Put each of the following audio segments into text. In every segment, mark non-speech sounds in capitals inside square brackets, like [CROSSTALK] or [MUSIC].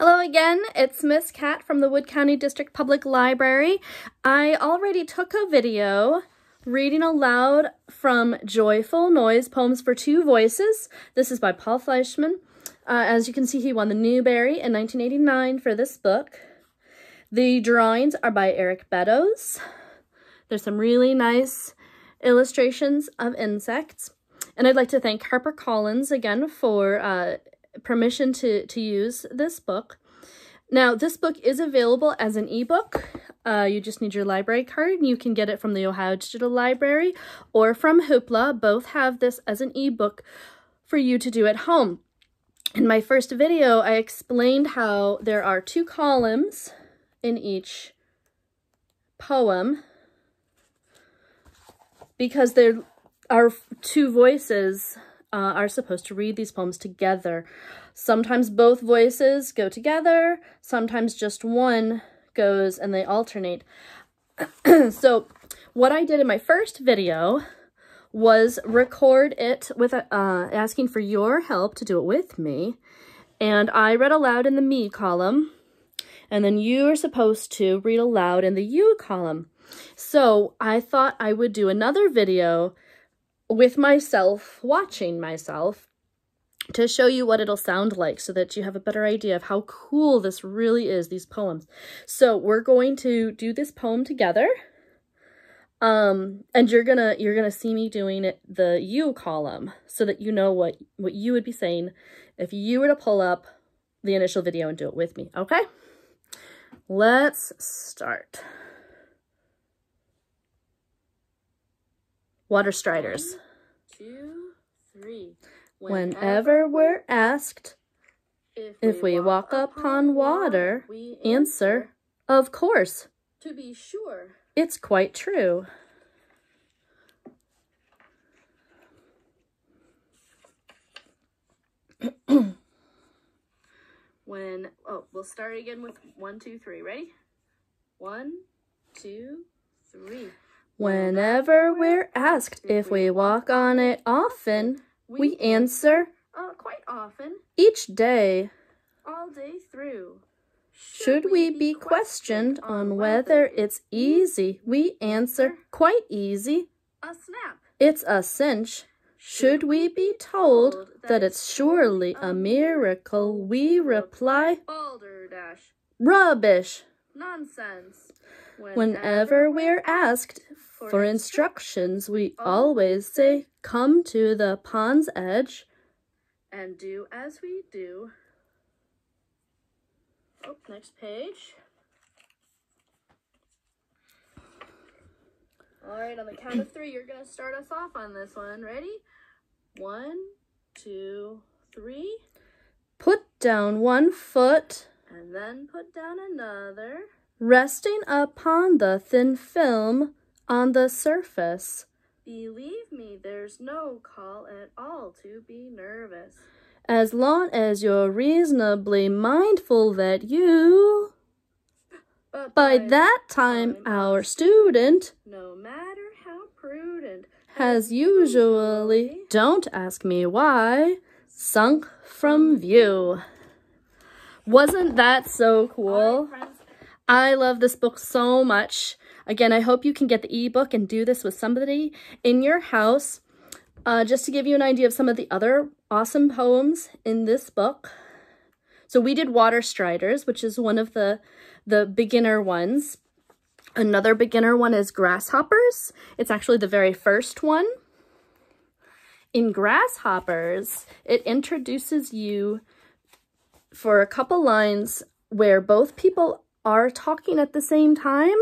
Hello again, it's Miss Kat from the Wood County District Public Library. I already took a video reading aloud from Joyful Noise, Poems for Two Voices. This is by Paul Fleischman. Uh, as you can see, he won the Newbery in 1989 for this book. The drawings are by Eric Beddows. There's some really nice illustrations of insects. And I'd like to thank HarperCollins again for uh, permission to, to use this book. Now, this book is available as an ebook. Uh, you just need your library card. You can get it from the Ohio Digital Library or from Hoopla. Both have this as an ebook for you to do at home. In my first video, I explained how there are two columns in each poem because there are two voices uh, are supposed to read these poems together. Sometimes both voices go together, sometimes just one goes and they alternate. [CLEARS THROAT] so what I did in my first video was record it with uh, asking for your help to do it with me. And I read aloud in the me column, and then you are supposed to read aloud in the you column. So I thought I would do another video with myself, watching myself, to show you what it'll sound like so that you have a better idea of how cool this really is, these poems. So we're going to do this poem together. Um, and you're gonna you're gonna see me doing it the you column so that you know what what you would be saying if you were to pull up the initial video and do it with me, okay? Let's start. Water Striders. One, two, three. Whenever we're asked if, if we, walk, walk upon water, we answer, of course. To be sure. It's quite true. [CLEARS THROAT] when, oh, we'll start again with one, two, three. Ready? One, two, three. Whenever we're asked if we walk on it often, we answer, uh, quite often, each day. All day through. Should we be questioned on whether it's easy, we answer, quite easy. A snap. It's a cinch. Should we be told that it's surely a miracle, we reply, balderdash. Rubbish. Nonsense. Whenever we're asked for instructions, we always say, come to the pond's edge. And do as we do. Oh, next page. All right, on the count of three, you're going to start us off on this one. Ready? One, two, three. Put down one foot. And then put down another resting upon the thin film on the surface. Believe me, there's no call at all to be nervous. As long as you're reasonably mindful that you... [LAUGHS] But by, by that time, our student, no matter how prudent, has usually, don't ask me why, sunk from view. Wasn't that so cool? I love this book so much. Again, I hope you can get the ebook and do this with somebody in your house. Uh, just to give you an idea of some of the other awesome poems in this book. So we did Water Striders, which is one of the, the beginner ones. Another beginner one is Grasshoppers. It's actually the very first one. In Grasshoppers, it introduces you for a couple lines where both people are talking at the same time,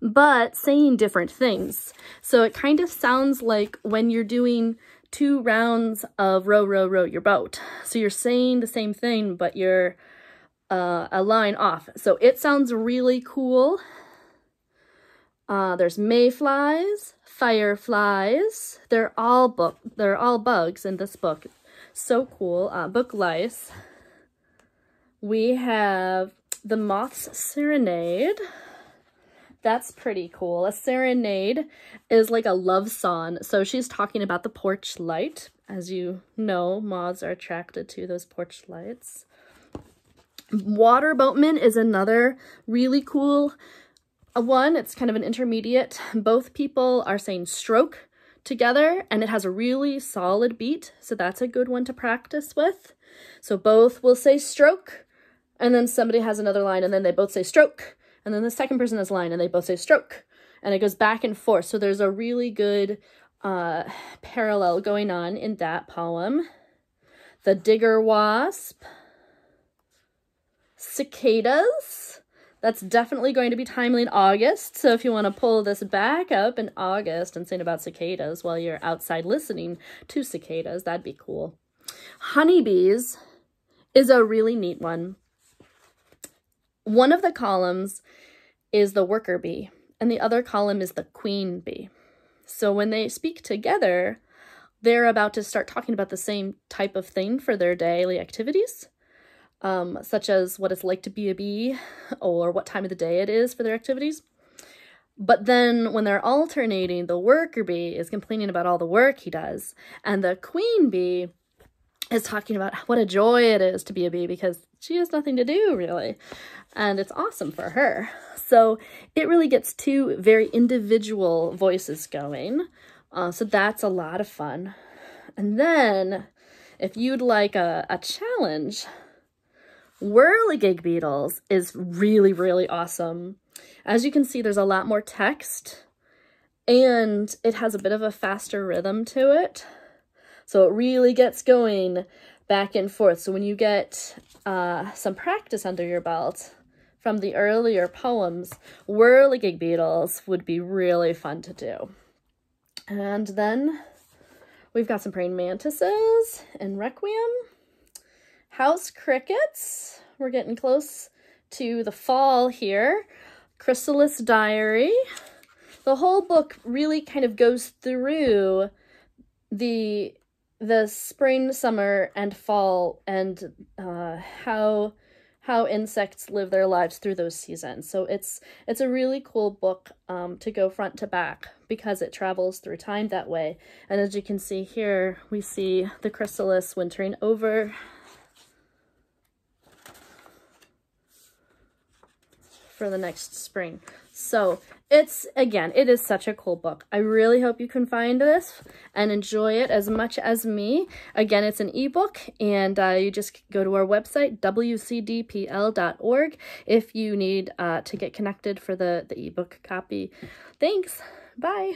but saying different things. So it kind of sounds like when you're doing two rounds of row, row, row your boat. So you're saying the same thing, but you're uh, a line off. So it sounds really cool. Uh, there's mayflies, fireflies. They're all book. They're all bugs in this book. So cool. Uh, book lice. We have the Moth's Serenade. That's pretty cool. A serenade is like a love song. So she's talking about the porch light. As you know, moths are attracted to those porch lights. Water Boatman is another really cool one. It's kind of an intermediate. Both people are saying stroke together and it has a really solid beat. So that's a good one to practice with. So both will say stroke and then somebody has another line and then they both say stroke and then the second person a line and they both say stroke and it goes back and forth. So there's a really good uh, parallel going on in that poem. The Digger Wasp, Cicadas, that's definitely going to be timely in August. So if you want to pull this back up in August and sing about cicadas while you're outside listening to cicadas, that'd be cool. Honeybees is a really neat one. One of the columns is the worker bee, and the other column is the queen bee. So when they speak together, they're about to start talking about the same type of thing for their daily activities, um, such as what it's like to be a bee or what time of the day it is for their activities. But then when they're alternating, the worker bee is complaining about all the work he does, and the queen bee is talking about what a joy it is to be a bee because she has nothing to do really. And it's awesome for her. So it really gets two very individual voices going. Uh, so that's a lot of fun. And then if you'd like a, a challenge whirligig beetles is really really awesome. As you can see there's a lot more text and it has a bit of a faster rhythm to it so it really gets going back and forth. So when you get uh, some practice under your belt from the earlier poems, Whirligig Beetles would be really fun to do. And then we've got some praying mantises and Requiem. House crickets. We're getting close to the fall here. Chrysalis Diary. The whole book really kind of goes through the the spring, summer, and fall, and uh, how how insects live their lives through those seasons. So it's it's a really cool book um, to go front to back because it travels through time that way. And as you can see here, we see the chrysalis wintering over for the next spring. So it's, again, it is such a cool book. I really hope you can find this and enjoy it as much as me. Again, it's an ebook and uh, you just go to our website, wcdpl.org, if you need uh, to get connected for the, the ebook copy. Thanks. Bye.